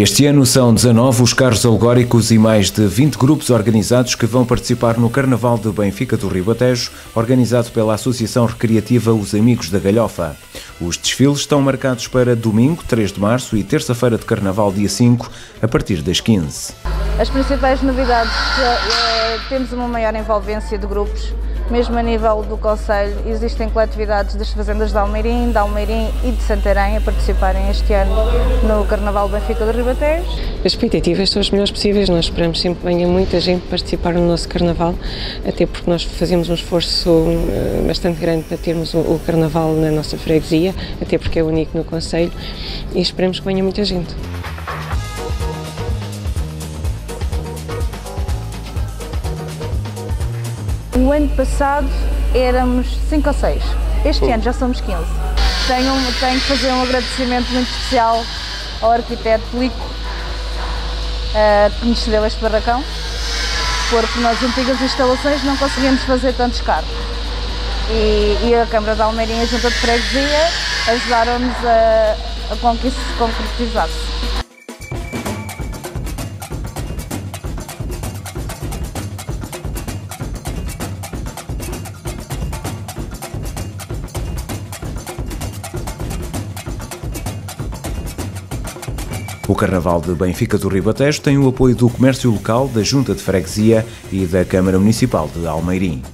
Este ano são 19 os carros alegóricos e mais de 20 grupos organizados que vão participar no Carnaval de Benfica do Ribatejo, organizado pela Associação Recreativa Os Amigos da Galhofa. Os desfiles estão marcados para domingo, 3 de março e terça-feira de Carnaval, dia 5, a partir das 15. As principais novidades, é, temos uma maior envolvência de grupos, mesmo a nível do Conselho, existem coletividades das fazendas de Almeirim, de Almeirim e de Santarém a participarem este ano no Carnaval Benfica do Ribatejo. As expectativas são as melhores possíveis, nós esperamos sempre que venha muita gente participar no nosso Carnaval, até porque nós fazemos um esforço eh, bastante grande para termos o Carnaval na nossa freguesia, até porque é único no Conselho, e esperamos que venha muita gente. O ano passado éramos 5 ou 6, este ano já somos 15. Tenho, tenho que fazer um agradecimento muito especial ao arquiteto Lico, uh, que nos cedeu este barracão, porque nas antigas instalações não conseguíamos fazer tantos carros. E, e a Câmara de Almeirinha, junto de freguesia, ajudaram-nos a, a com que isso se concretizasse. O Carnaval de Benfica do Ribatejo tem o apoio do comércio local, da Junta de Freguesia e da Câmara Municipal de Almeirim.